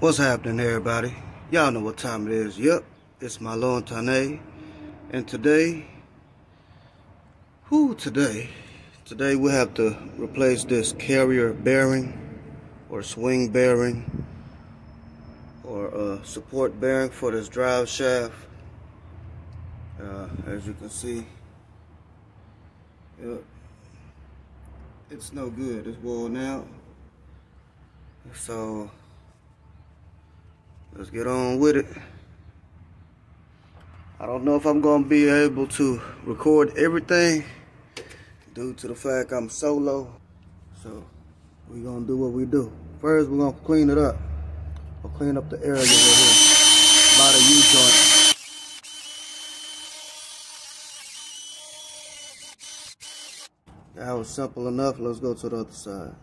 What's happening, everybody? Y'all know what time it is. Yep, it's Mahlon Tane. And today, who today? Today we have to replace this carrier bearing or swing bearing or uh, support bearing for this drive shaft. Uh, as you can see, yep, it's no good. It's worn out. So let's get on with it. I don't know if I'm gonna be able to record everything due to the fact I'm solo. So we're gonna do what we do. First, we're gonna clean it up. We'll clean up the area right here by the U-joint. That was simple enough. Let's go to the other side.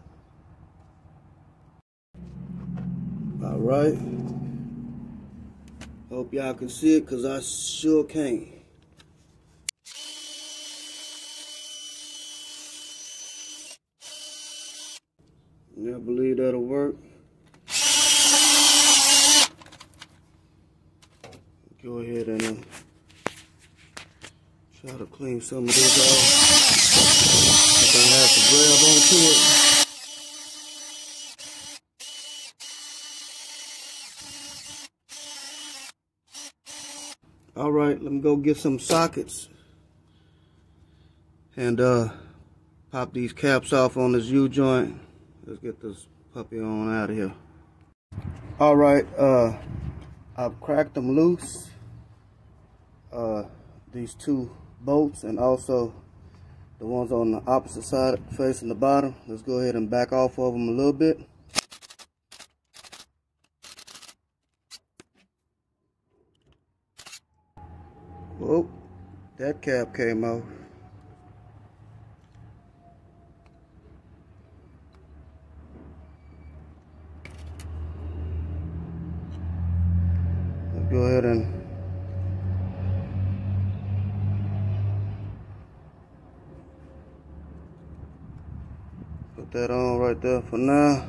All right. Hope y'all can see it because I sure can't. I believe that'll work. Go ahead and uh, try to clean some of this off. I'm have to grab onto it. All right, let me go get some sockets and uh, pop these caps off on this U-joint. Let's get this puppy on out of here. All right, uh, I've cracked them loose. Uh, these two bolts and also the ones on the opposite side facing the bottom. Let's go ahead and back off of them a little bit. Oh, that cap came off. Let's go ahead and put that on right there for now.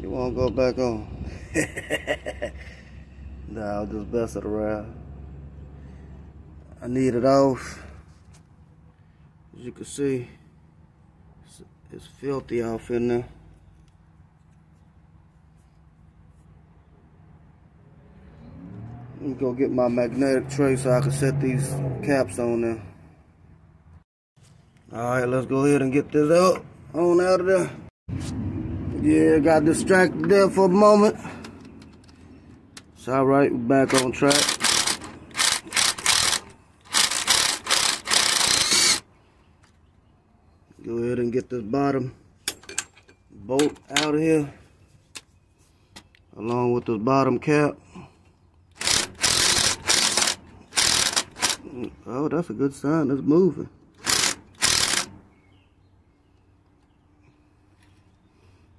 You won't go back on. nah, I'll just bust it around. I need it off. As you can see, it's, it's filthy off in there. Let me go get my magnetic tray so I can set these caps on there. Alright, let's go ahead and get this out on out of there. Yeah, got distracted there for a moment. It's all right, we're back on track. Go ahead and get this bottom bolt out of here, along with the bottom cap. Oh, that's a good sign, it's moving.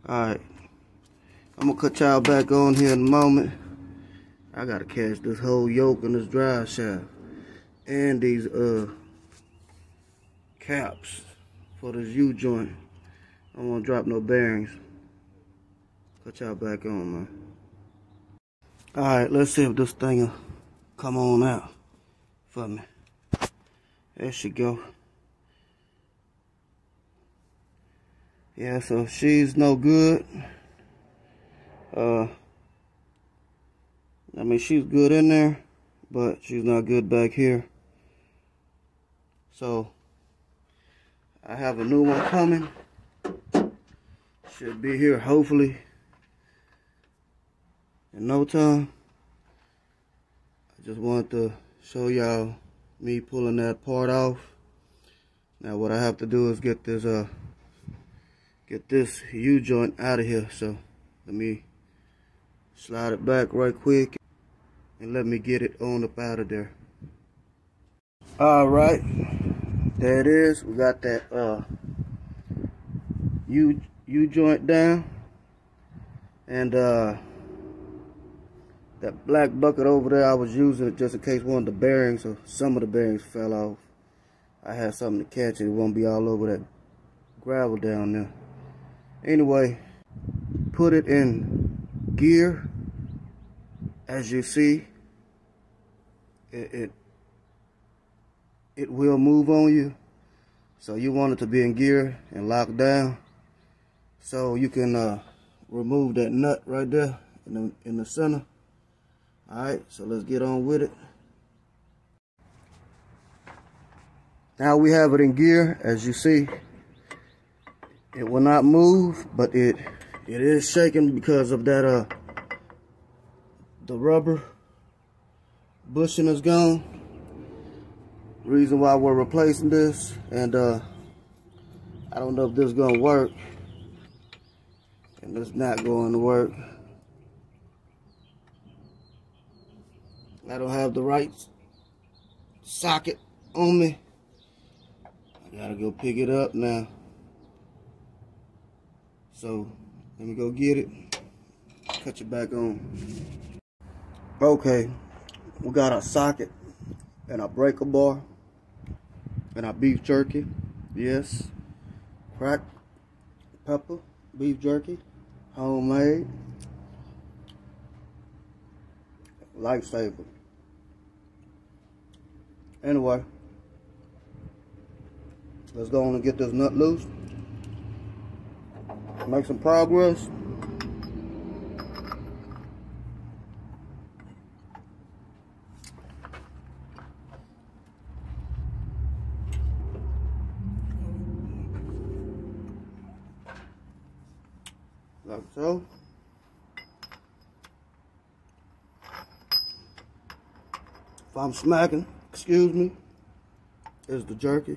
Alright, I'm gonna cut y'all back on here in a moment. I gotta catch this whole yoke and this drive shaft and these uh caps for this U joint. I don't wanna drop no bearings. Cut y'all back on, man. Alright, let's see if this thing will come on out for me. There she go. Yeah, so she's no good. Uh I mean, she's good in there, but she's not good back here. So, I have a new one coming. Should be here, hopefully, in no time. I just wanted to show y'all me pulling that part off. Now, what I have to do is get this, uh, get this U-joint out of here. So, let me slide it back right quick and let me get it on up out of there. All right, there it is. We got that uh, U U joint down, and uh, that black bucket over there. I was using it just in case one of the bearings or some of the bearings fell off. I had something to catch it. It won't be all over that gravel down there. Anyway, put it in gear. As you see, it, it, it will move on you. So you want it to be in gear and locked down. So you can uh, remove that nut right there in the, in the center. All right, so let's get on with it. Now we have it in gear, as you see. It will not move, but it it is shaking because of that uh the rubber bushing is gone. Reason why we're replacing this, and uh I don't know if this is gonna work. And it's not going to work. I don't have the right socket on me. I gotta go pick it up now. So let me go get it. Cut you back on. Okay, we got our socket and our breaker bar and our beef jerky. Yes, cracked pepper, beef jerky, homemade, lifesaver. Anyway, let's go on and get this nut loose. Make some progress. Like so. If Smacking, excuse me, is the jerky.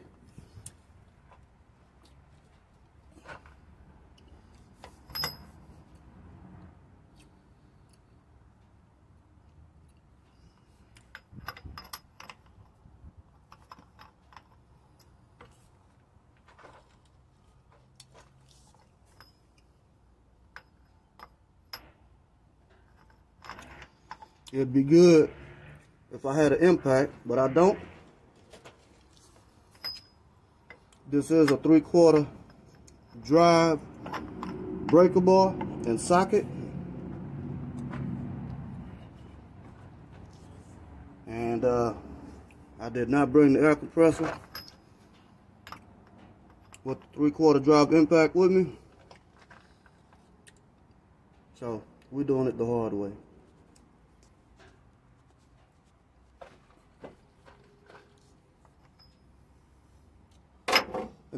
It'd be good if I had an impact, but I don't. This is a three quarter drive breaker bar and socket. And uh, I did not bring the air compressor with the three quarter drive impact with me. So we're doing it the hard way.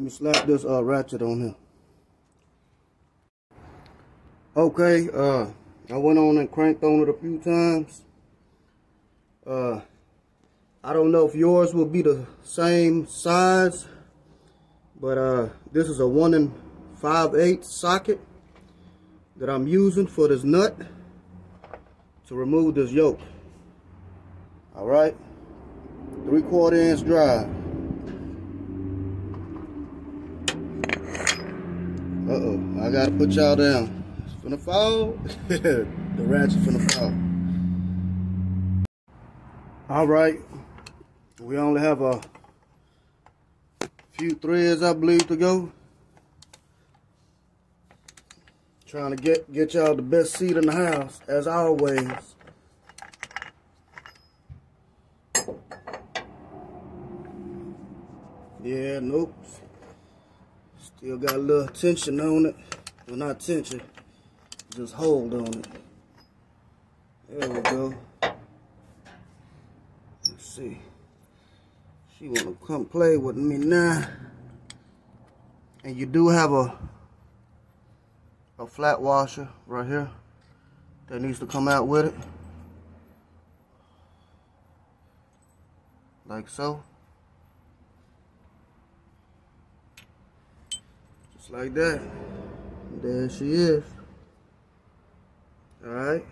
Slap this uh, ratchet on here. Okay, uh, I went on and cranked on it a few times. Uh, I don't know if yours will be the same size, but uh, this is a 1 and 5 8 socket that I'm using for this nut to remove this yoke. All right, three quarter inch drive. I gotta put y'all down. It's finna fall. the ratchet finna fall. All right, we only have a few threads, I believe, to go. Trying to get get y'all the best seat in the house, as always. Yeah, nope. Still got a little tension on it. Well, not tension, just hold on it. There we go. Let's see. She wanna come play with me now. And you do have a a flat washer right here that needs to come out with it. Like so. Just like that. There she is. Alright.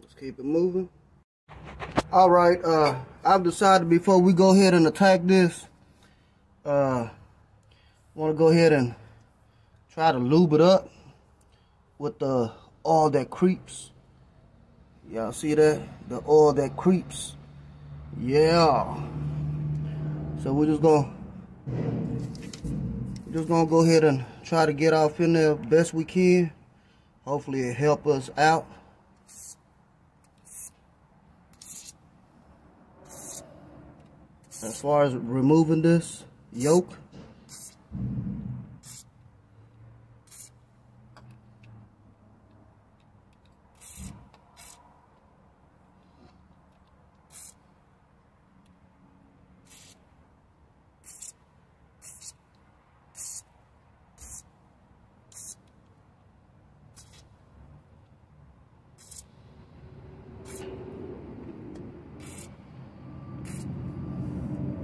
Let's keep it moving. Alright, uh, I've decided before we go ahead and attack this, uh, want to go ahead and try to lube it up with the oil that creeps. Y'all see that? The oil that creeps. Yeah. So we're just going to just gonna go ahead and try to get off in there best we can. Hopefully it help us out. As far as removing this yoke,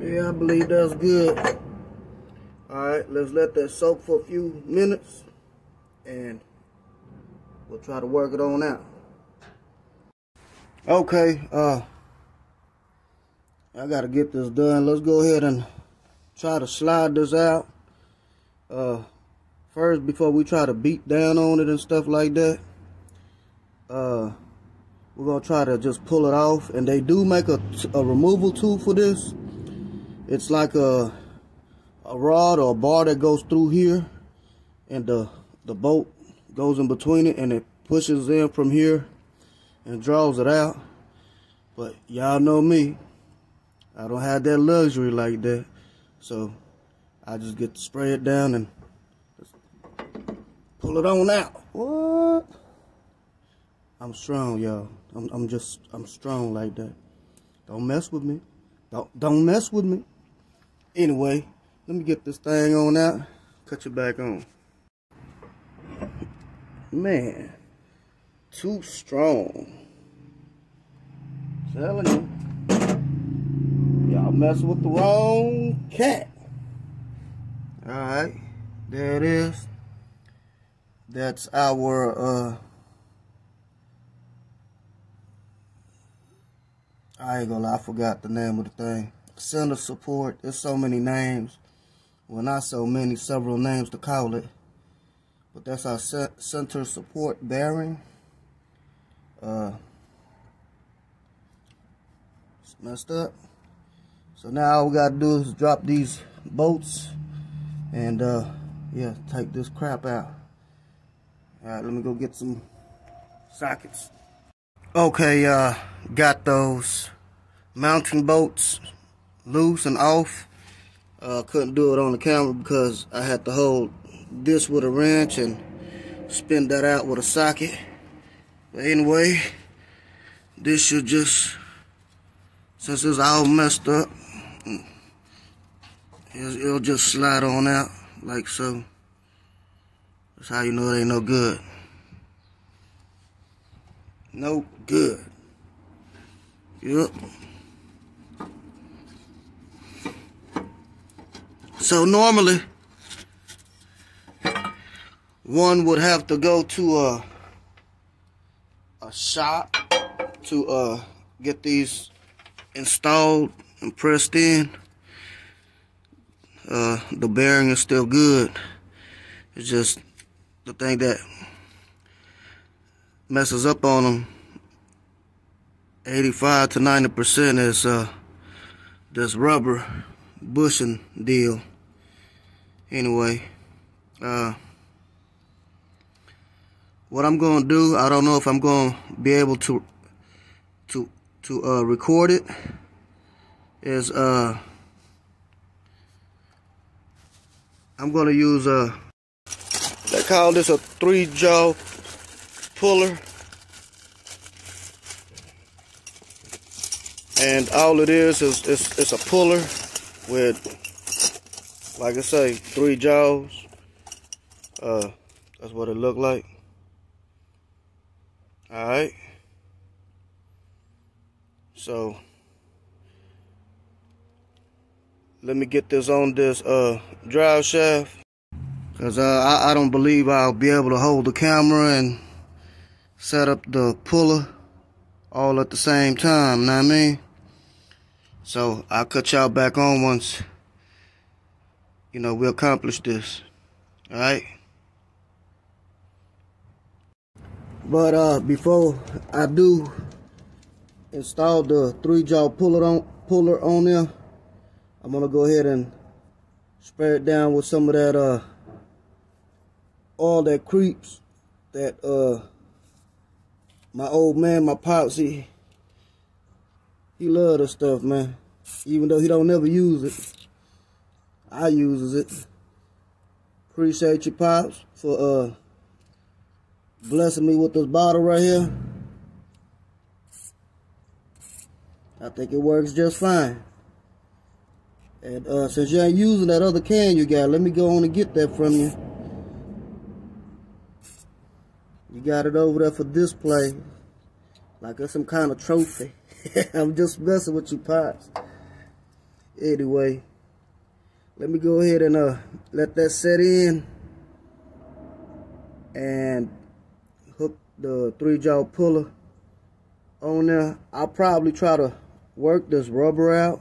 Yeah, I believe that's good. All right, let's let that soak for a few minutes and we'll try to work it on out. Okay, uh, I gotta get this done. Let's go ahead and try to slide this out. Uh, first, before we try to beat down on it and stuff like that, uh, we're gonna try to just pull it off. And they do make a, a removal tool for this. It's like a a rod or a bar that goes through here and the the bolt goes in between it and it pushes in from here and draws it out. But y'all know me. I don't have that luxury like that. So I just get to spray it down and pull it on out. What? I'm strong, y'all. I'm, I'm just, I'm strong like that. Don't mess with me. Don't, don't mess with me. Anyway, let me get this thing on out. Cut you back on. Man, too strong. Telling you. Y'all messing with the wrong cat. Alright, there it is. That's our, uh, I ain't gonna lie, I forgot the name of the thing center support. There's so many names. Well, not so many, several names to call it. But that's our center support bearing. Uh, it's messed up. So now all we got to do is drop these bolts and, uh, yeah, take this crap out. All right, let me go get some sockets. Okay, uh, got those mounting bolts loose and off. Uh, couldn't do it on the camera because I had to hold this with a wrench and spin that out with a socket. But anyway, this should just, since it's all messed up, it'll just slide on out like so. That's how you know it ain't no good. No good. Yep. So normally, one would have to go to a, a shop to uh, get these installed and pressed in. Uh, the bearing is still good. It's just the thing that messes up on them 85 to 90 percent is uh, this rubber bushing deal anyway, uh, what I'm gonna do, I don't know if I'm gonna be able to to to uh, record it. Is uh, I'm gonna use a they call this a three jaw puller. And all it is is it's, it's a puller with like I say, three jaws. Uh, that's what it looked like. All right. So let me get this on this uh drive shaft because uh, I, I don't believe I'll be able to hold the camera and set up the puller all at the same time, know what I mean? So I'll cut y'all back on once you know, we accomplish this. All right. But uh, before I do install the three jaw puller on puller on there, I'm gonna go ahead and spray it down with some of that uh oil that creeps that uh my old man, my pops, he he love the stuff, man. Even though he don't never use it. I uses it. Appreciate you, Pops, for uh blessing me with this bottle right here. I think it works just fine. And uh, since you ain't using that other can you got, let me go on and get that from you. You got it over there for display. Like it's some kind of trophy. I'm just messing with you, Pops. Anyway, let me go ahead and uh, let that set in. And hook the three jaw puller on there. I'll probably try to work this rubber out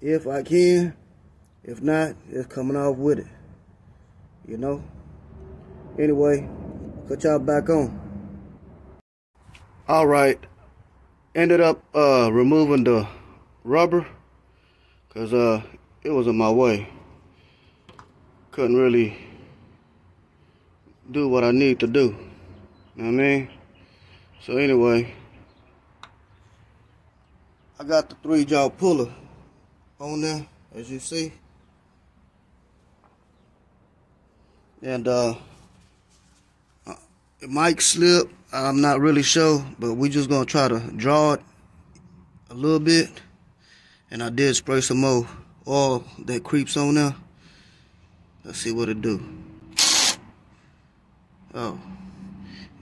if I can. If not, it's coming off with it. You know? Anyway, cut y'all back on. All right. Ended up uh, removing the rubber because uh, it was in my way. Couldn't really do what I need to do. You know what I mean? So anyway, I got the three jaw puller on there, as you see. And uh, it might slip. I'm not really sure, but we just gonna try to draw it a little bit. And I did spray some more oil that creeps on there. Let's see what it do. Oh,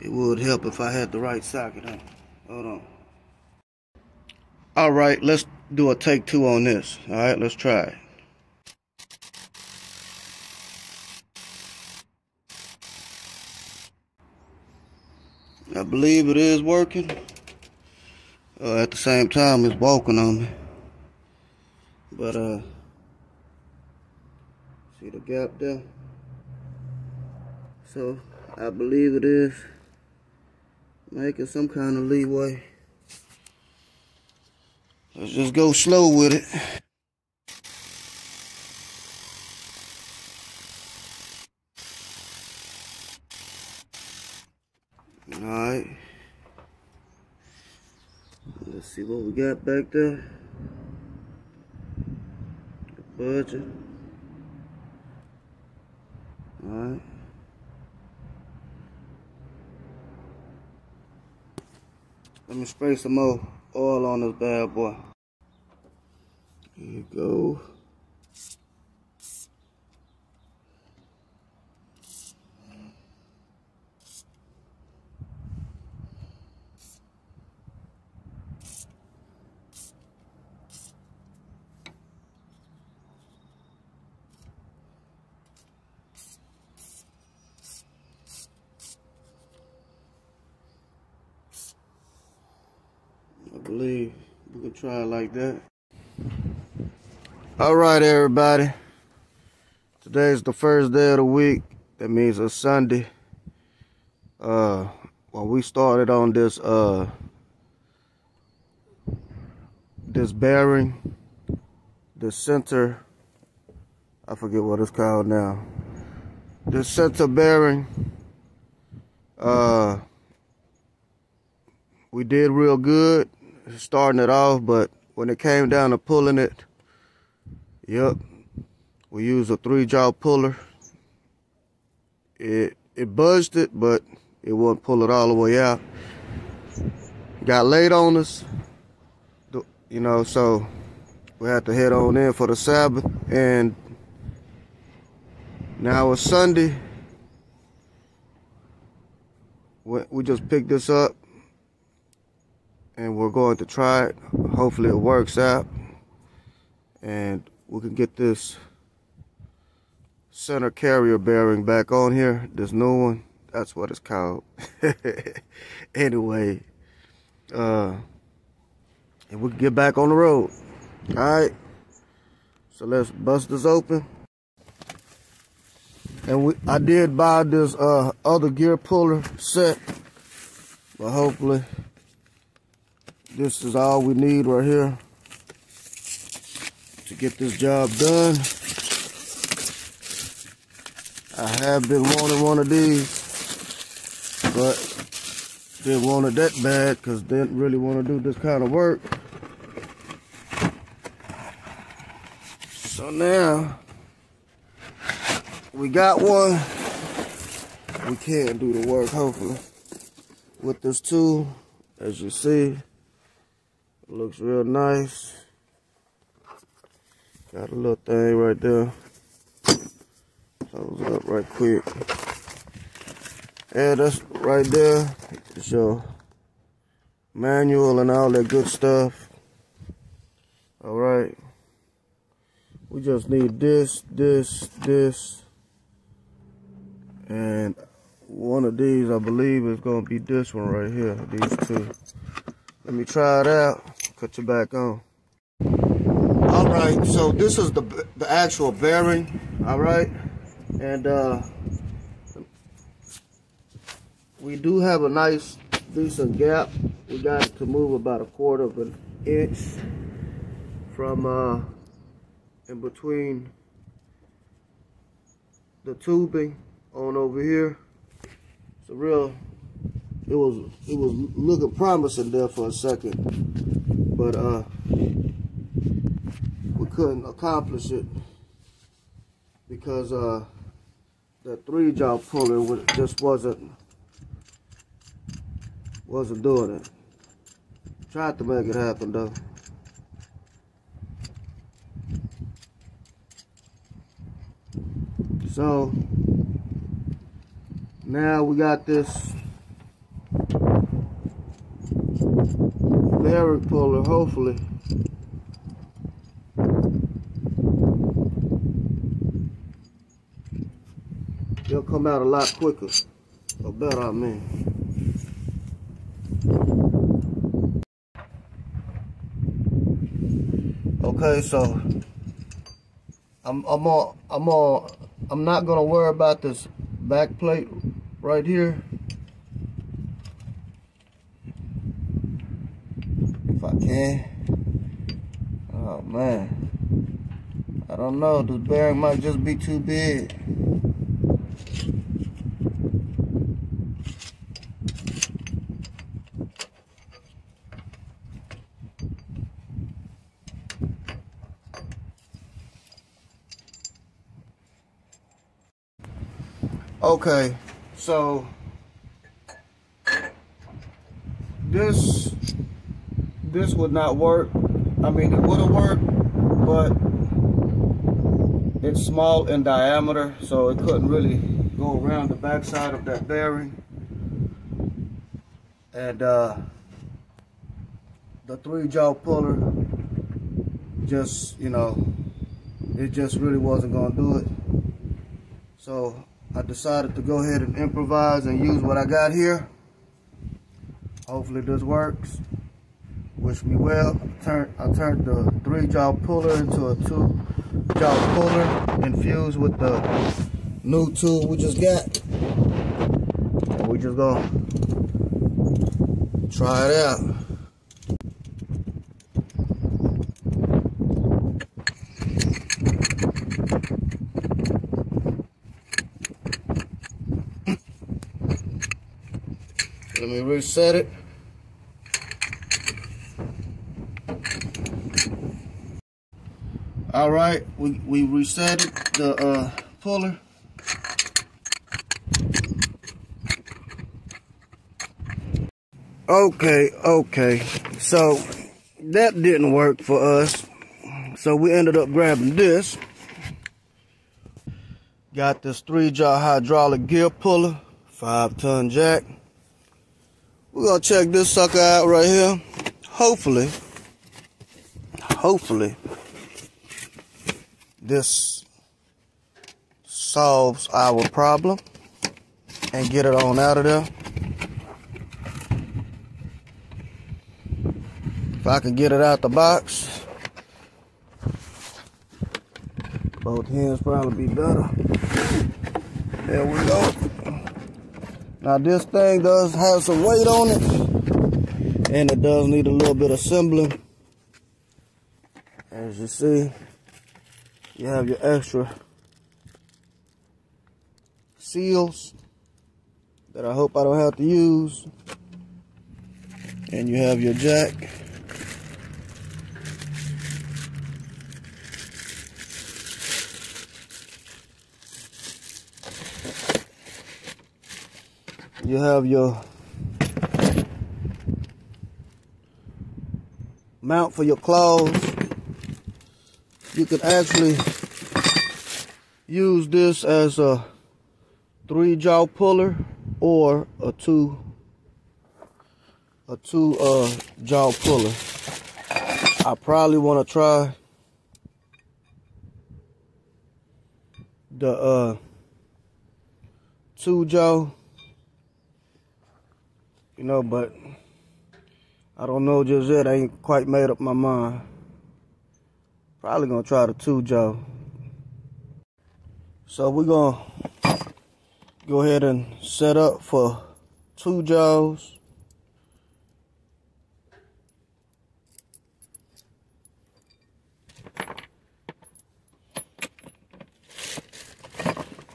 it would help if I had the right socket on. Hold on. All right, let's do a take two on this. All right, let's try it. I believe it is working. Uh, at the same time, it's walking on me. But, uh, see the gap there? So, I believe it is making some kind of leeway. Let's just go slow with it. Alright. Let's see what we got back there. The budget. Alright. Let me spray some more oil on this bad boy. Here you go. I believe we can try it like that. All right, everybody. Today is the first day of the week. That means a Sunday. Uh, well, we started on this uh this bearing, the center. I forget what it's called now. The center bearing. Uh, we did real good starting it off, but when it came down to pulling it, yep, we used a three jaw puller. It it buzzed it, but it wouldn't pull it all the way out. Got late on us, you know, so we had to head on in for the Sabbath, and now it's Sunday. We just picked this up and we're going to try it. Hopefully it works out and we can get this center carrier bearing back on here. This new one, that's what it's called. anyway, uh, and we can get back on the road. All right, so let's bust this open. And we, I did buy this uh, other gear puller set, but hopefully this is all we need right here to get this job done. I have been wanting one of these, but didn't want it that bad because didn't really want to do this kind of work. So now we got one. We can do the work, hopefully. With this tool, as you see, looks real nice. Got a little thing right there. Close up right quick. And that's right there. It's your manual and all that good stuff. All right. We just need this, this, this, and one of these, I believe, is going to be this one right here. These two. Let me try it out. Cut you back on. All right, so this is the the actual bearing. All right, and uh, we do have a nice, decent gap. We got it to move about a quarter of an inch from uh, in between the tubing on over here. It's a real, it was, it was looking promising there for a second, but uh, we couldn't accomplish it because uh, that three jaw puller just wasn't wasn't doing it. Tried to make it happen though. So now we got this bearing puller, hopefully. It'll come out a lot quicker, or better, I mean. Okay, so I'm I'm on I'm on I'm not gonna worry about this back plate right here. Can. Oh man. I don't know, this bearing might just be too big. Okay, so this this would not work. I mean, it would have worked, but it's small in diameter, so it couldn't really go around the backside of that bearing. And uh, the three jaw puller just, you know, it just really wasn't gonna do it. So I decided to go ahead and improvise and use what I got here. Hopefully this works. Wish me well. I turned, I turned the three jaw puller into a two jaw puller infused with the new tool we just got. And we just gonna try it out. Let me reset it. All right, we, we reset it, the uh, puller. Okay, okay. So that didn't work for us. So we ended up grabbing this. Got this three jaw hydraulic gear puller, five ton jack. We're gonna check this sucker out right here. Hopefully, hopefully, this solves our problem and get it on out of there. If I can get it out the box, both hands probably be better. There we go. Now this thing does have some weight on it and it does need a little bit of assembling. As you see, you have your extra seals that I hope I don't have to use. And you have your jack. You have your mount for your claws. You can actually use this as a three jaw puller or a two a two uh jaw puller. I probably want to try the uh two jaw. You know but I don't know just yet. I ain't quite made up my mind probably gonna try the two jaw so we're gonna go ahead and set up for two jaws.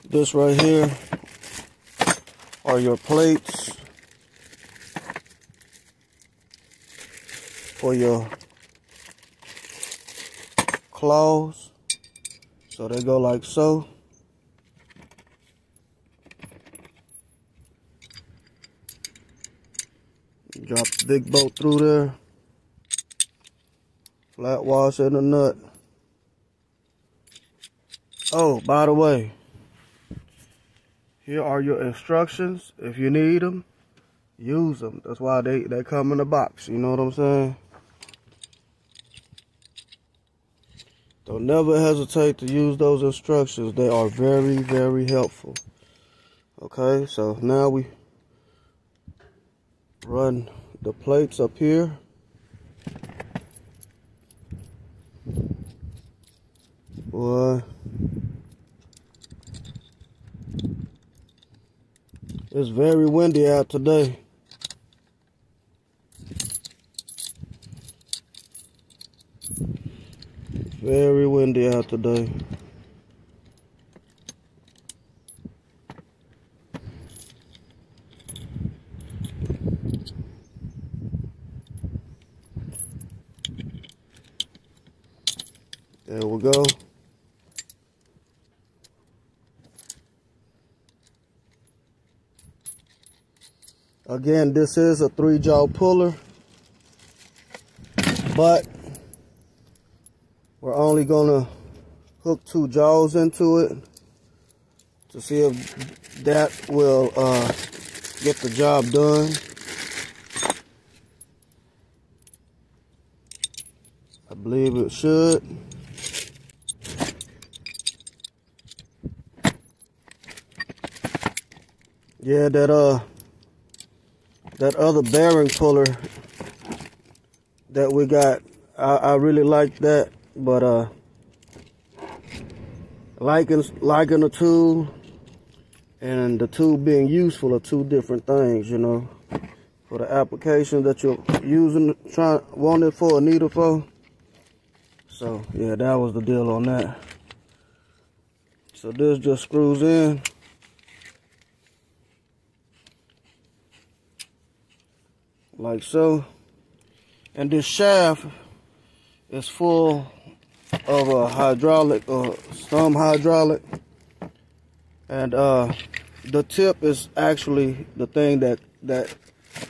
This right here are your plates for your claws. So they go like so. Drop the big bolt through there. Flat wash in the nut. Oh, by the way, here are your instructions. If you need them, use them. That's why they, they come in the box. You know what I'm saying? Don't never hesitate to use those instructions. They are very, very helpful. Okay, so now we run the plates up here. Boy. It's very windy out today. Very windy out today. There we go. Again, this is a three jaw puller, but we're only gonna hook two jaws into it to see if that will uh, get the job done. I believe it should. Yeah, that uh that other bearing puller that we got, I, I really like that, but uh liking liking the tool and the tool being useful are two different things, you know. For the application that you're using, trying want it for, need it for. So yeah, that was the deal on that. So this just screws in. like so. And this shaft is full of a hydraulic or some hydraulic. And uh, the tip is actually the thing that that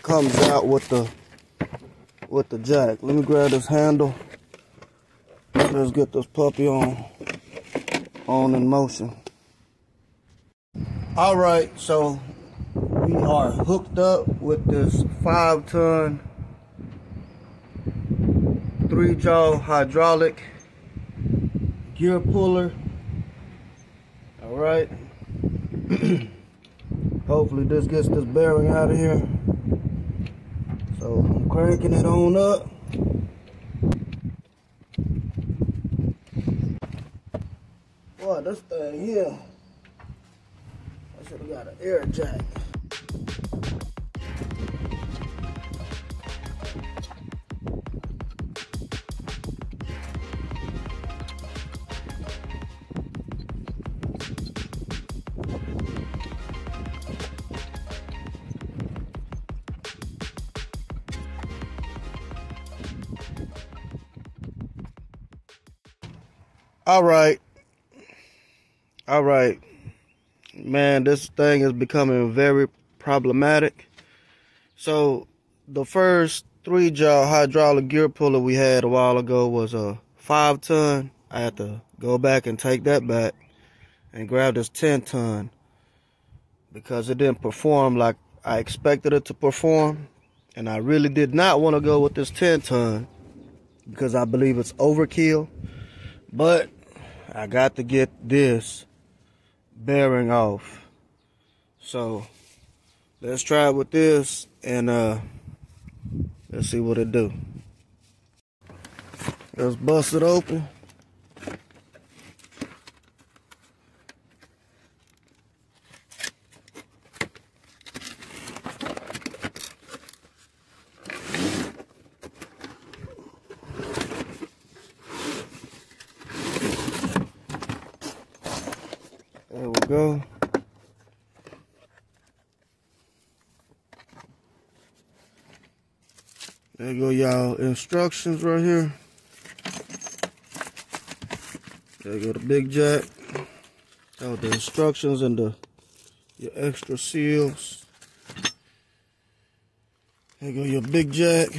comes out with the with the jack. Let me grab this handle. Let's get this puppy on on in motion. All right, so we are hooked up with this five ton three jaw hydraulic gear puller. All right. Hopefully this gets this bearing out of here. So I'm cranking it on up. Boy this thing here. I should have got an air jack All right. All right. Man, this thing is becoming very problematic. So, the first three jaw hydraulic gear puller we had a while ago was a five ton. I had to go back and take that back and grab this 10 ton because it didn't perform like I expected it to perform. And I really did not want to go with this 10 ton because I believe it's overkill. But I got to get this bearing off. So let's try it with this and uh let's see what it do. Let's bust it open. Go. There go y'all instructions right here. There go the big jack. Oh, the instructions and the your extra seals. There go your big jack.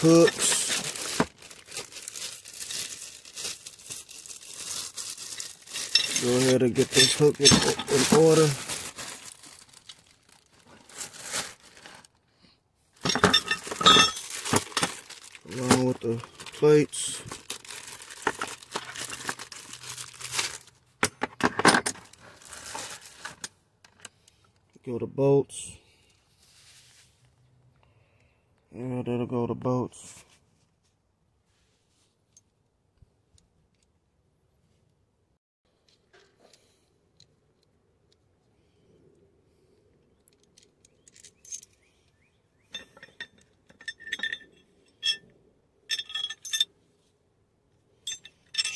Hooks. Go ahead and get this hook in, in order. Along with the plates. Go to bolts. Yeah, that'll go to bolts.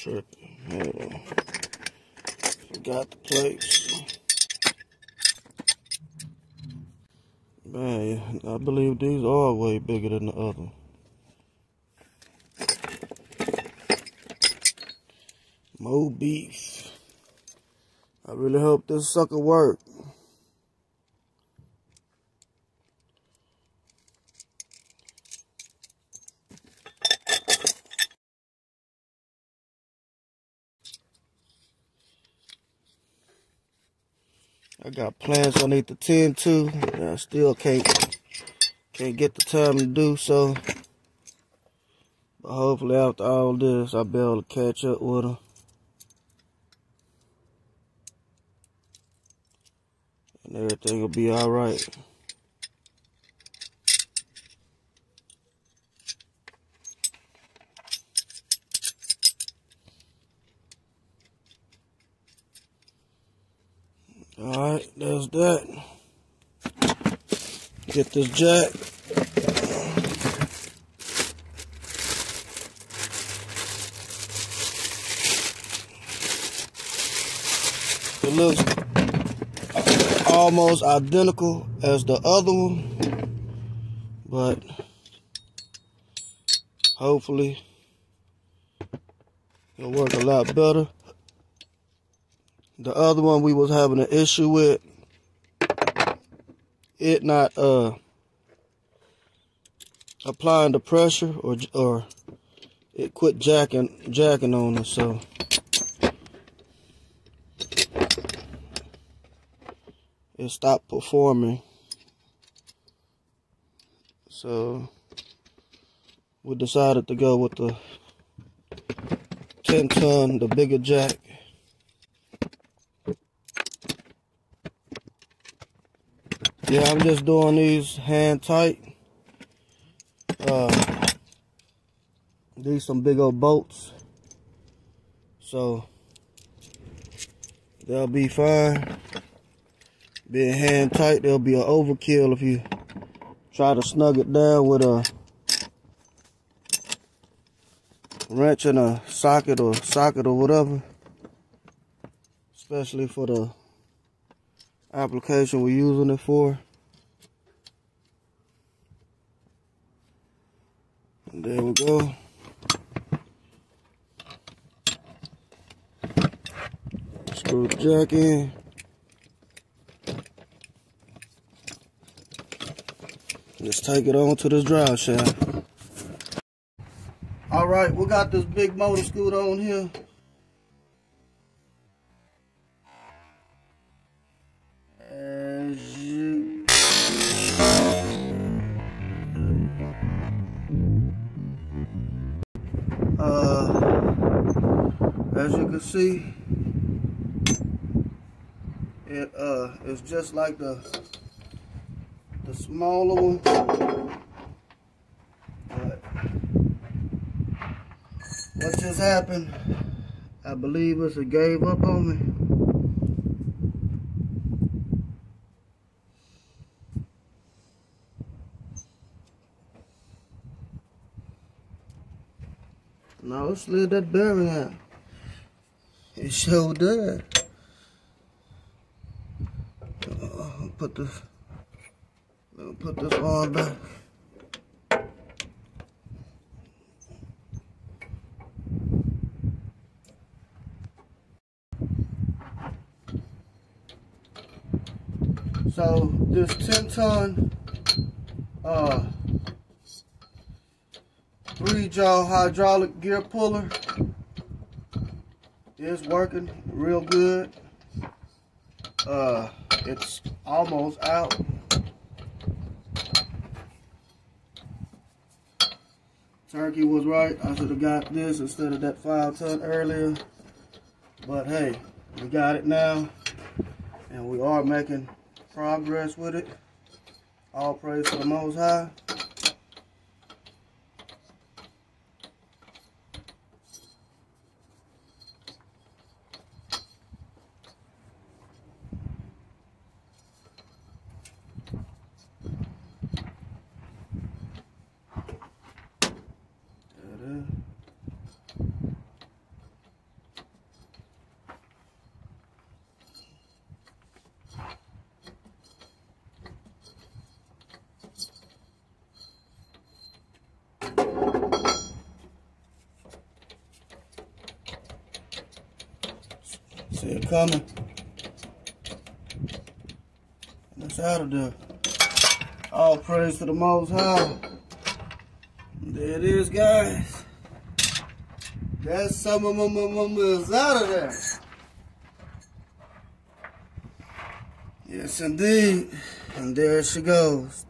Tripping. Hold on. Forgot the plates. Man, I believe these are way bigger than the other. Mo beef. I really hope this sucker work. Got plans I need to tend to. I still can't can't get the time to do so. But hopefully after all this, I'll be able to catch up with her. And everything will be alright. Alright, there's that. Get this jack. It looks almost identical as the other one, but hopefully it'll work a lot better. The other one we was having an issue with it not uh applying the pressure or or it quit jacking jacking on us so. It stopped performing. So we decided to go with the 10 ton the bigger jack Yeah, I'm just doing these hand tight. Uh, these some big old bolts. So, they'll be fine. Being hand tight, they'll be an overkill if you try to snug it down with a wrench and a socket or socket or whatever. Especially for the application we're using it for. And there we go. Screw the jack in. Let's take it on to this drive shaft. All right, we got this big motor scoot on here. See, it uh, it's just like the the smaller one. But what just happened? I believe it's it gave up on me. No, it slid that bearing out. It sure. Uh, put this, put this on back. So this 10 ton uh, three jaw hydraulic gear puller is working real good. Uh, it's almost out. Turkey was right. I should have got this instead of that five ton earlier. But hey, we got it now. And we are making progress with it. All praise to the Most High. Coming. That's out of there. All praise to the Most High. There it is, guys. That's some of my is out of there. Yes, indeed. And there she goes.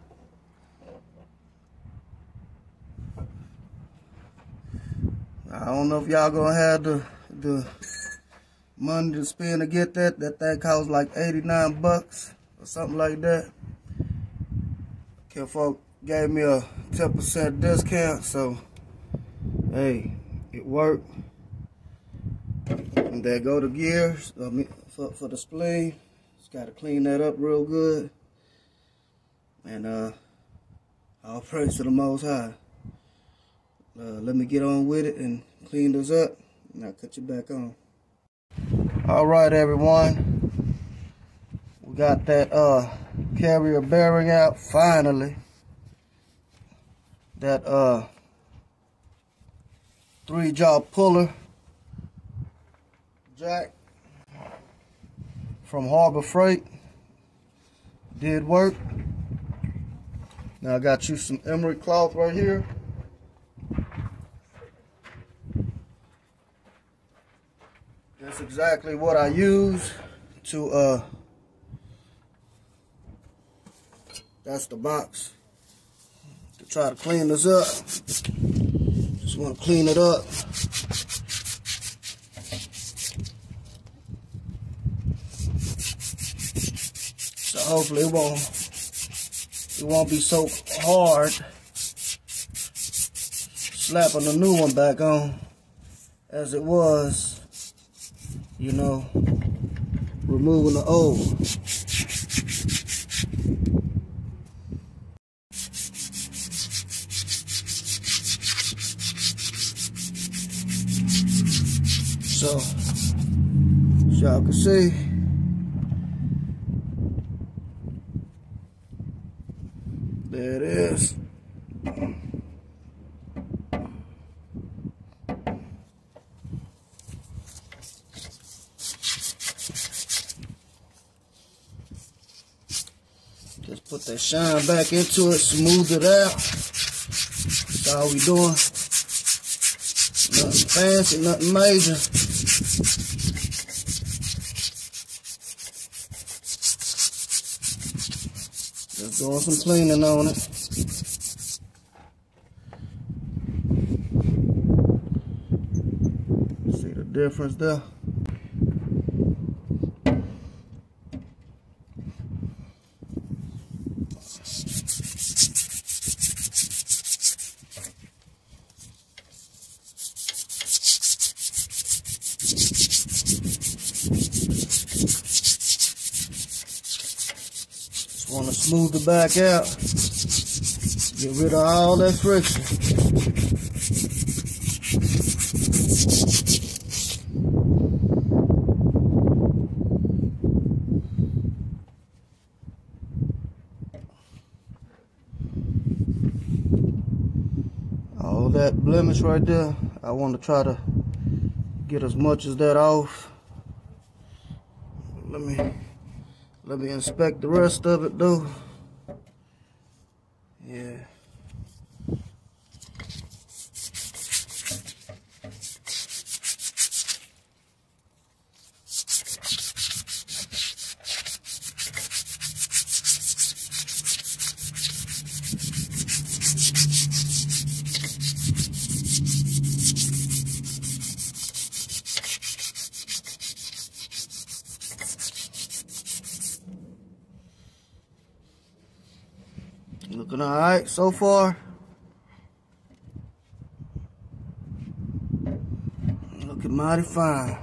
I don't know if y'all gonna have the the money to spend to get that. That thing cost like 89 bucks or something like that. Can Kinfolk gave me a 10% discount, so hey, it worked. And there go the gears for, for the spline. Just gotta clean that up real good. And uh, all praise to the Most High. Uh, let me get on with it and clean this up, and I'll cut you back on. All right, everyone. We got that uh, carrier bearing out finally. That uh, three jaw puller jack from Harbor Freight did work. Now I got you some emery cloth right here. That's exactly what I use to, uh, that's the box to try to clean this up. Just want to clean it up. So hopefully it won't, it won't be so hard slapping the new one back on as it was you know, removing the old. So, as y'all can see, there it is. Put that shine back into it, smooth it out. That's all we doing. Nothing fancy, nothing major. Just doing some cleaning on it. See the difference there? Smooth it back out. Get rid of all that friction. All that blemish right there, I want to try to get as much as that off. Let me let me inspect the rest of it though. Yeah. Looking all right so far. Looking mighty fine.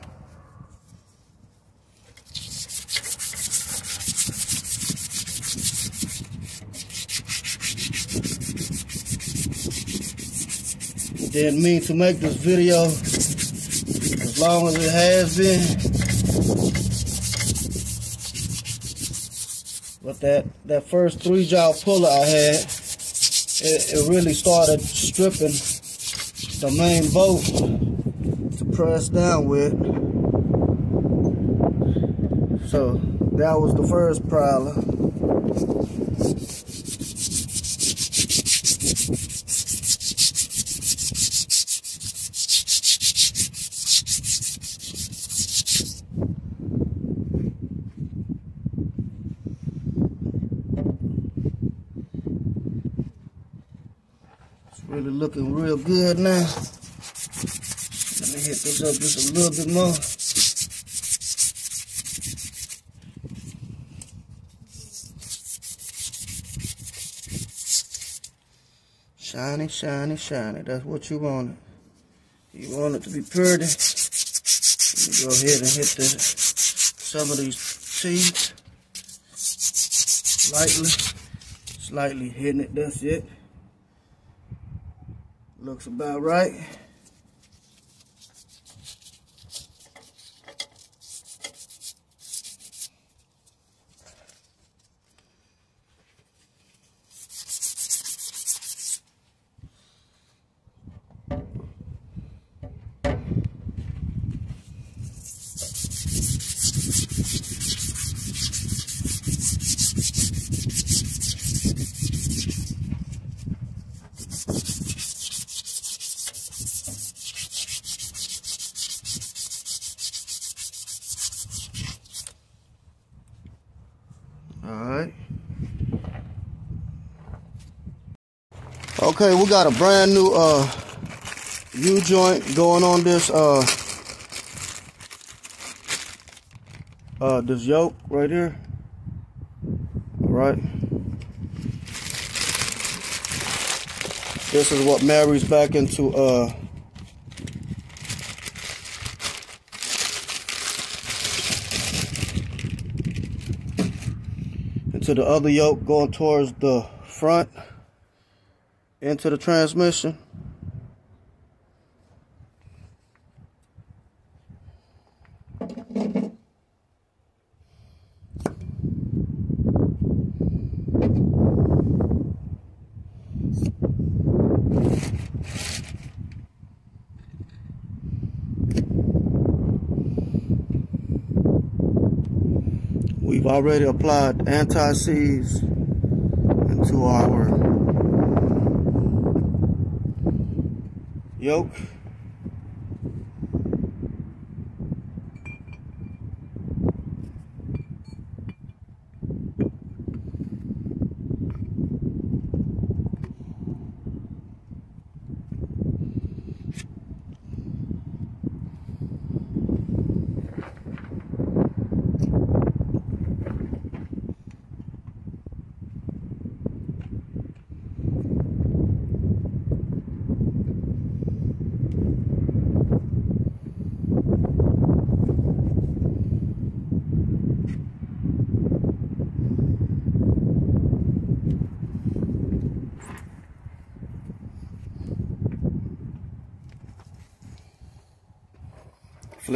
Didn't mean to make this video as long as it has been. But that, that first three jaw puller I had, it, it really started stripping the main bolt to press down with. So that was the first problem. It's really looking real good now. Let me hit this up just a little bit more. Shiny, shiny, shiny. That's what you want it. You want it to be pretty. Let me go ahead and hit the, some of these teeth. Slightly. Slightly hitting it. That's it. Looks about right. All right. Okay, we got a brand new uh U joint going on this uh uh this yoke right here. All right. This is what marries back into uh into the other yoke going towards the front into the transmission. We've already applied anti-seize into our yoke.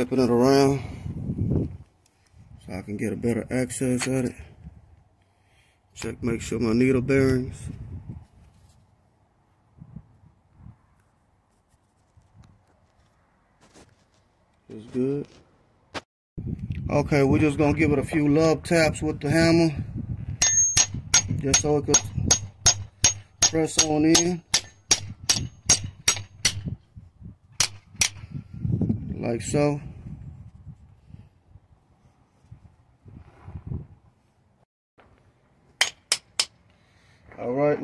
Flipping it around so I can get a better access at it. Check, make sure my needle bearings. is good. Okay, we're just gonna give it a few love taps with the hammer. Just so it could press on in. like so.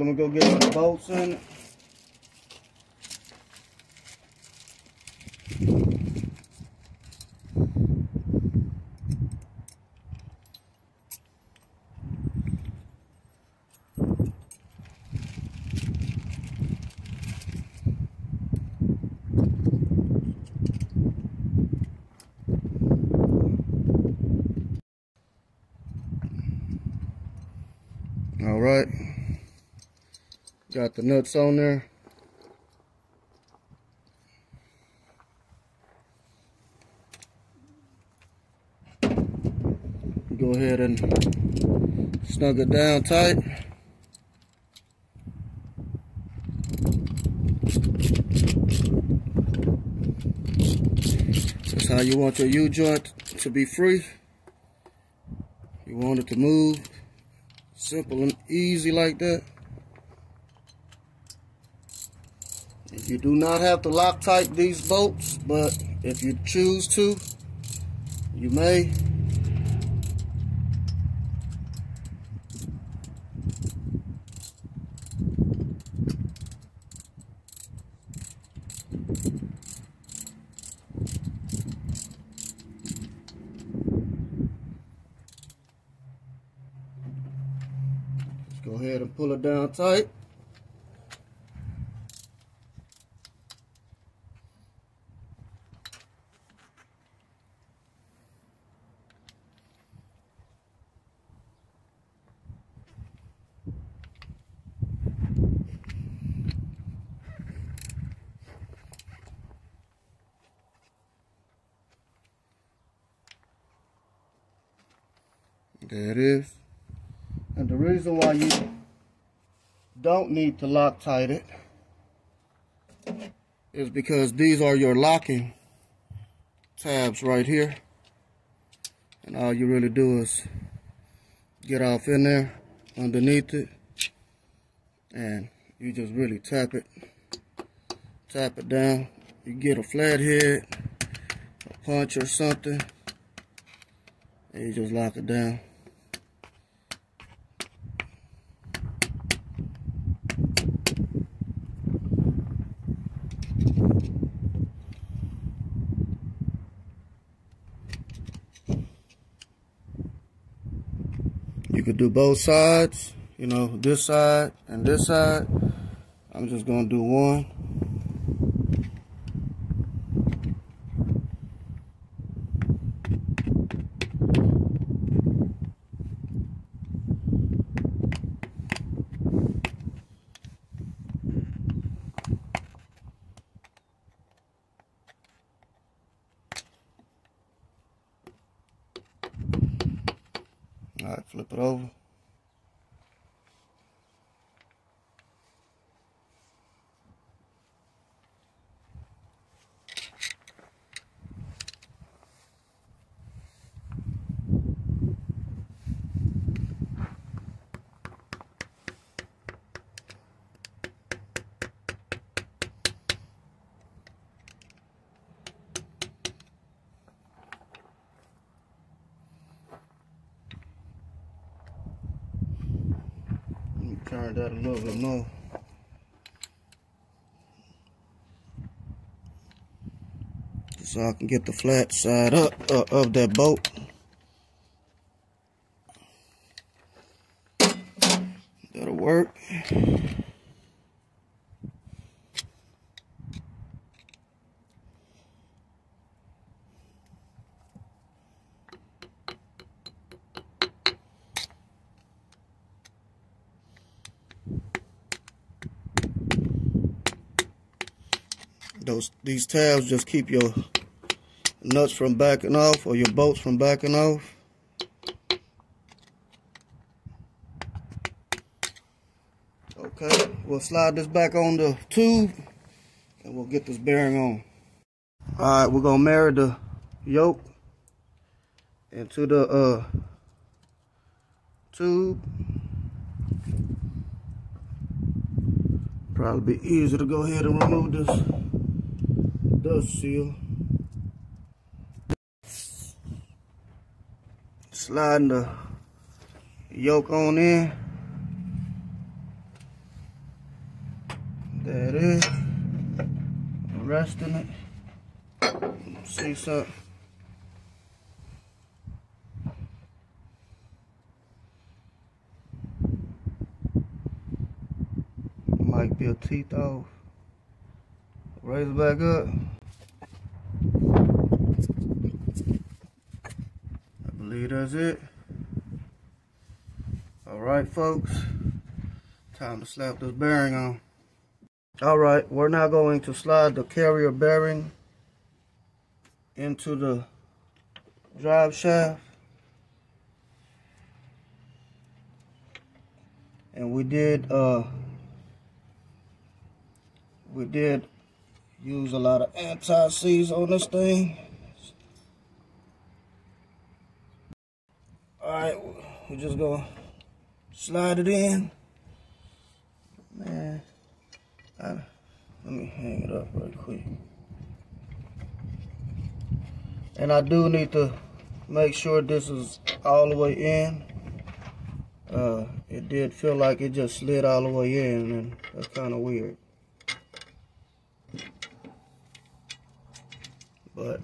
Me go get some bolts in All right. Got the nuts on there. Go ahead and snug it down tight. That's how you want your U-joint to be free. You want it to move Simple and easy like that. You do not have to Loctite these bolts, but if you choose to, you may. Go ahead and pull it down tight. There it is. And the reason why you don't need to Loctite it. Is because these are your locking tabs right here. And all you really do is get off in there underneath it. And you just really tap it. Tap it down. You get a flathead a punch or something. And you just lock it down do both sides, you know, this side and this side. I'm just gonna do one. All right, flip it over. turn that a little bit more. So I can get the flat side up uh, of that bolt. That'll work. those these tabs just keep your nuts from backing off or your bolts from backing off. Okay, we'll slide this back on the tube and we'll get this bearing on. All right, we're gonna marry the yoke into the uh, tube. Probably be easier to go ahead and remove this dust seal. Sliding the yoke on in. There it is. Resting it. See something. Might be a teeth off. Raise it back up. I believe that's it. All right, folks. Time to slap this bearing on. All right, we're now going to slide the carrier bearing into the drive shaft. And we did, uh, we did use a lot of anti-seize on this thing. Alright, we're just gonna slide it in. Man, I, let me hang it up right quick. And I do need to make sure this is all the way in. Uh, it did feel like it just slid all the way in and that's kind of weird. but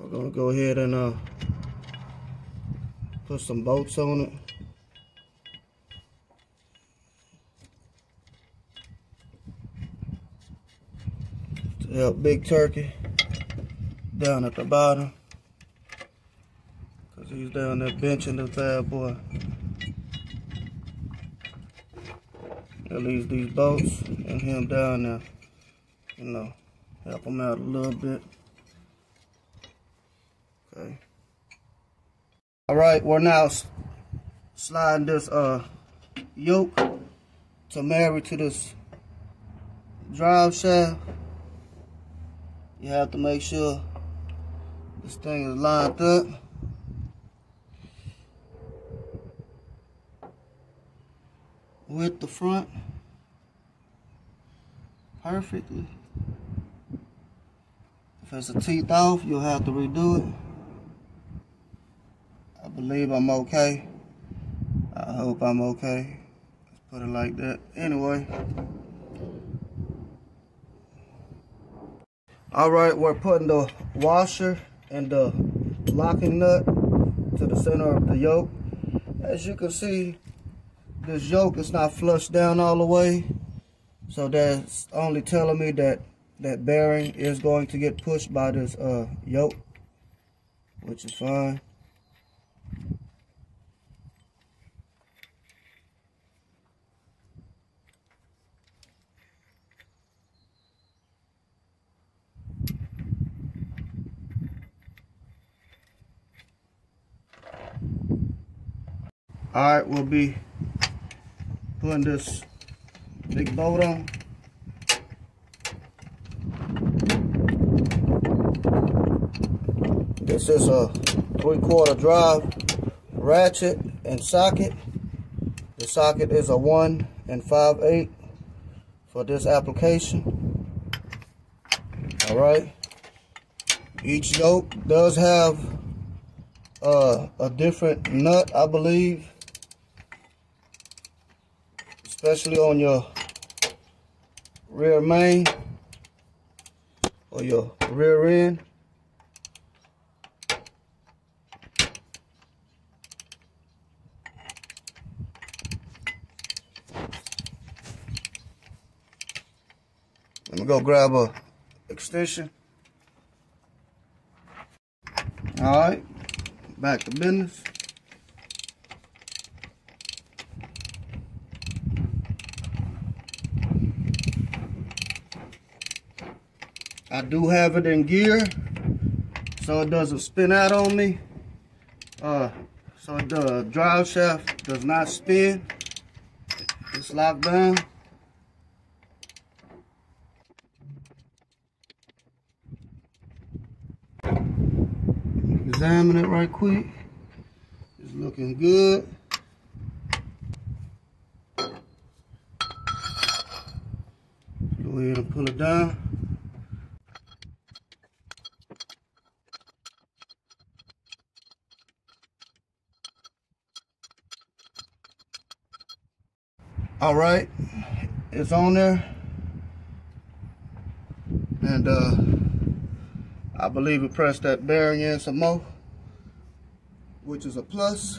we're gonna go ahead and uh, put some bolts on it. To help Big Turkey down at the bottom. Cause he's down there benching this bad boy. At least these bolts and him down there, you know help him out a little bit. All right, we're now sliding this uh, yoke to marry to this drive shaft. You have to make sure this thing is lined up. with the front perfectly. If it's a teeth off, you'll have to redo it. Believe I'm okay. I hope I'm okay. Let's put it like that. Anyway. All right, we're putting the washer and the locking nut to the center of the yoke. As you can see, this yoke is not flushed down all the way. So that's only telling me that that bearing is going to get pushed by this uh, yoke, which is fine. All right, we'll be putting this big bolt on. This is a three quarter drive ratchet and socket. The socket is a one and five eight for this application. All right. Each yoke does have uh, a different nut, I believe. Especially on your rear main or your rear end. Let me go grab a extension. All right, back to business. I do have it in gear so it doesn't spin out on me. Uh, so the drive shaft does not spin. It's locked down. Examine it right quick. It's looking good. Go ahead and pull it down. All right. It's on there. And uh I believe we pressed that bearing in some more which is a plus.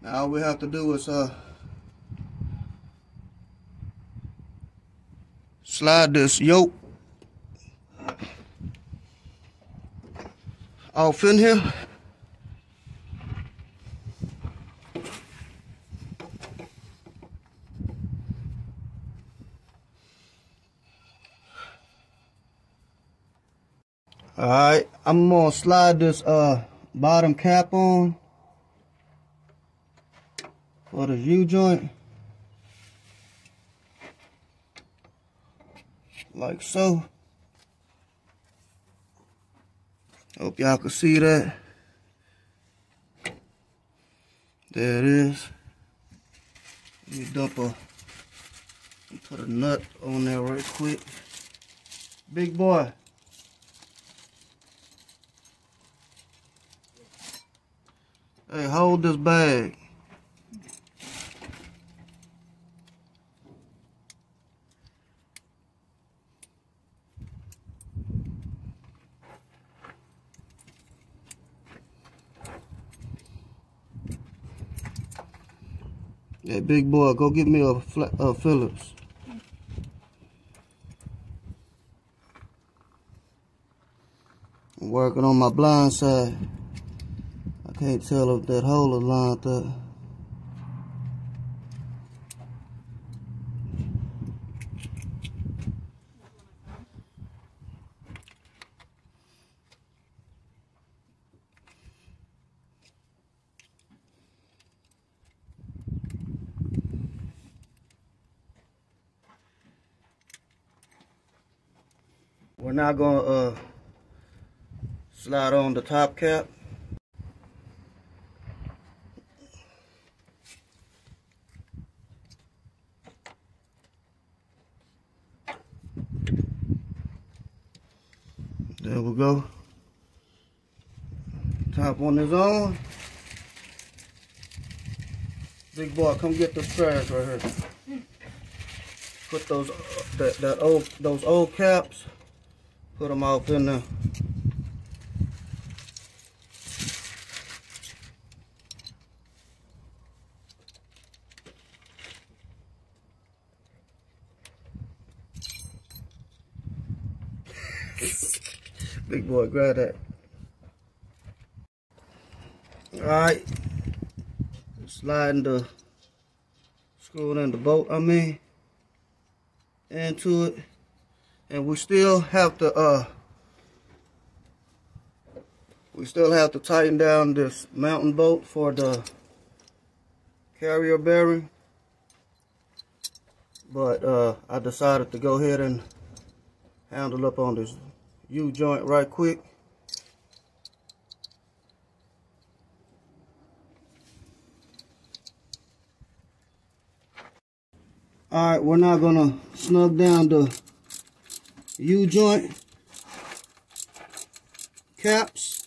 Now all we have to do is uh slide this yoke off in here All right, I'm gonna slide this uh bottom cap on for the U joint. Like so. Hope y'all can see that. There it is. Let me dump a put a nut on there right quick. Big boy. Hey, hold this bag. Hey, big boy, go get me a, a Phillips. I'm working on my blind side. Can't tell if that hole is lined up. We're now going to uh, slide on the top cap. There we go. Top one is on. Big boy, come get the trash right here. Put those uh, that that old those old caps. Put them off in there. Boy, grab that. Alright. Sliding the screwing in the bolt, I mean, into it. And we still have to uh we still have to tighten down this mountain bolt for the carrier bearing. But uh I decided to go ahead and handle up on this U joint right quick. All right, we're now gonna snug down the U joint caps.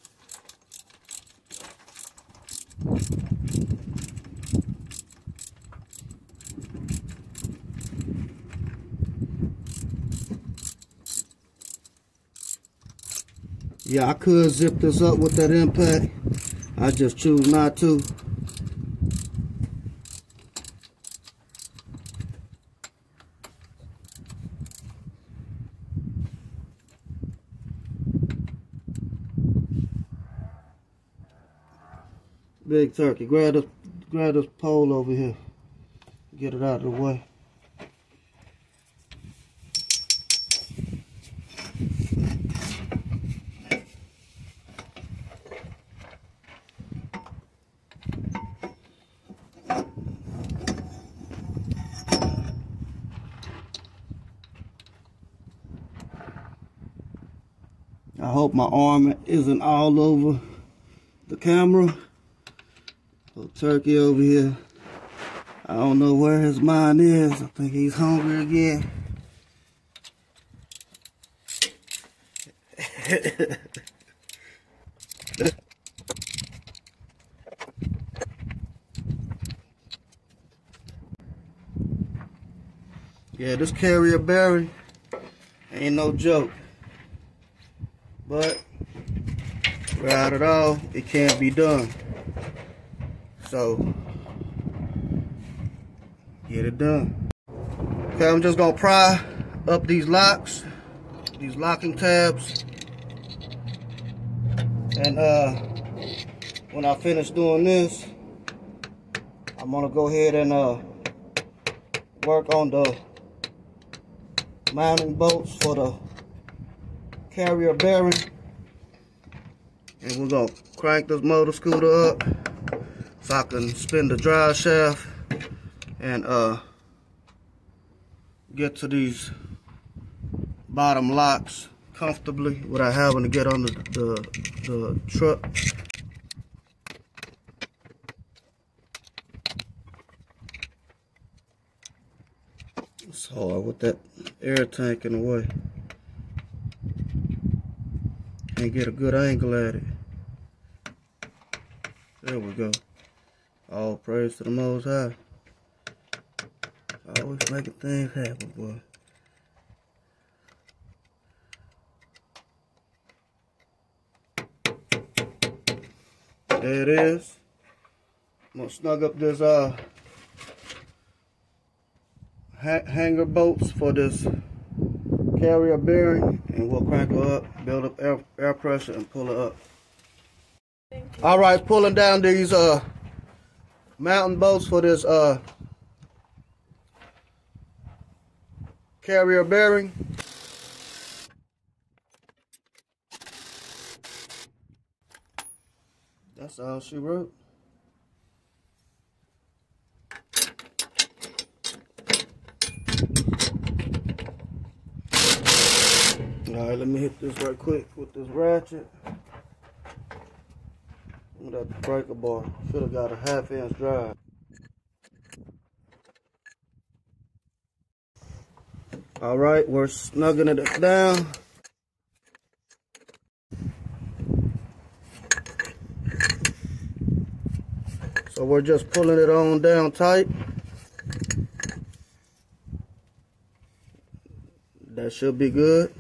Yeah, I could zip this up with that impact. I just choose not to. Big turkey, grab this, grab this pole over here. Get it out of the way. I hope my arm isn't all over the camera. Little turkey over here. I don't know where his mind is. I think he's hungry again. yeah, this carrier bearing ain't no joke. But without it all, it can't be done. So get it done. Okay, I'm just gonna pry up these locks, these locking tabs. And uh, when I finish doing this, I'm gonna go ahead and uh, work on the mounting bolts for the carrier bearing. And we're gonna crank this motor scooter up so I can spin the drive shaft and uh, get to these bottom locks comfortably without having to get under the, the truck. It's hard with that air tank in the way. Can't get a good angle at it. There we go. All praise to the Most High. Always making things happen, boy. There it is. I'm gonna snug up this uh ha hanger bolts for this carrier bearing and we'll crank her up, build up air, air pressure and pull her up. All right, pulling down these uh mounting bolts for this uh carrier bearing. That's all she wrote. All right, let me hit this right quick with this ratchet. At that breaker bar. Should have got a half inch drive. All right, we're snugging it down. So we're just pulling it on down tight. That should be good.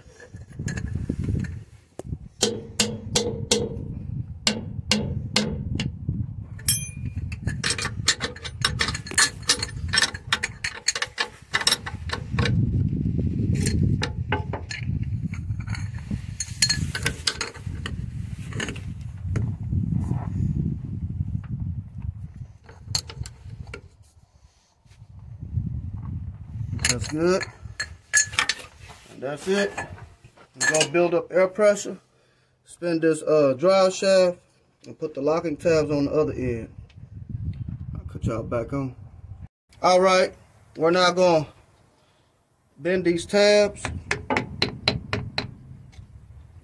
That's good. And that's it. I'm gonna build up air pressure, spin this uh, drive shaft, and put the locking tabs on the other end. I'll cut y'all back on. All right, we're now gonna bend these tabs.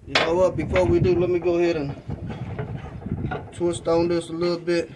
You know what, before we do, let me go ahead and twist on this a little bit.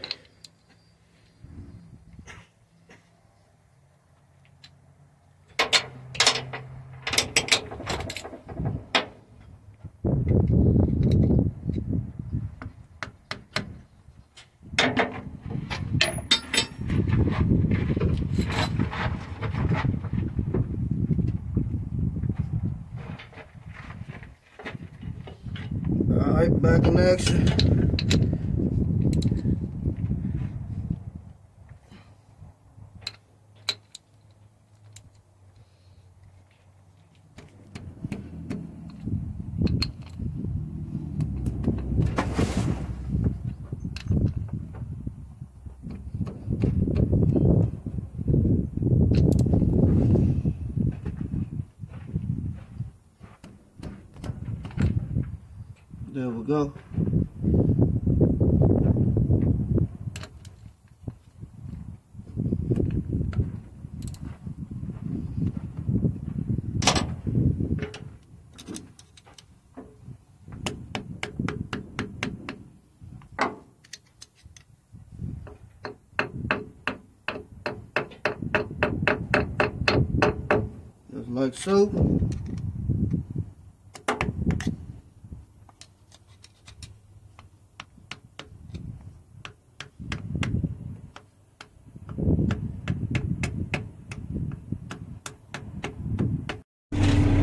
Like so.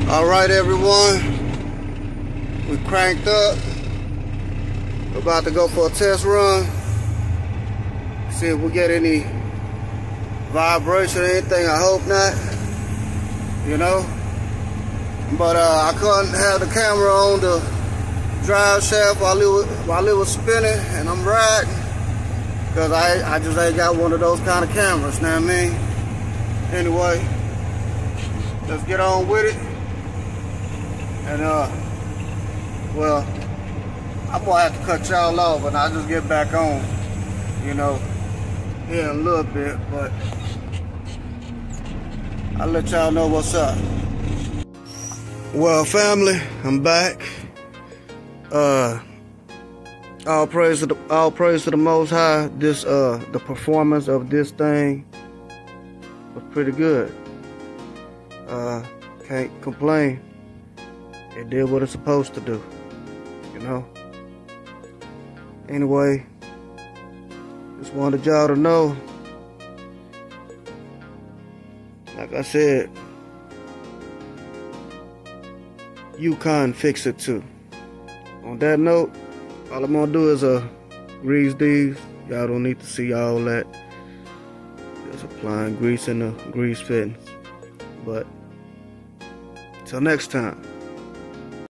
All right, everyone. We cranked up. We're about to go for a test run. See if we get any vibration or anything. I hope not. You know. But uh, I couldn't have the camera on the drive shaft while it was, while it was spinning and I'm riding. Cause I, I just ain't got one of those kind of cameras, now I mean? Anyway, let's get on with it. And uh, well, I'm gonna have to cut y'all off, and I'll just get back on, you know, here in a little bit. But I'll let y'all know what's up. Well, family, I'm back. Uh, all praise to the all praise to the Most High. This uh, the performance of this thing was pretty good. Uh, can't complain it did what it's supposed to do, you know. Anyway, just wanted y'all to know, like I said, you can fix it too. On that note, all I'm gonna do is uh, grease these. Y'all don't need to see all that. Just applying grease in the grease fittings. But till next time.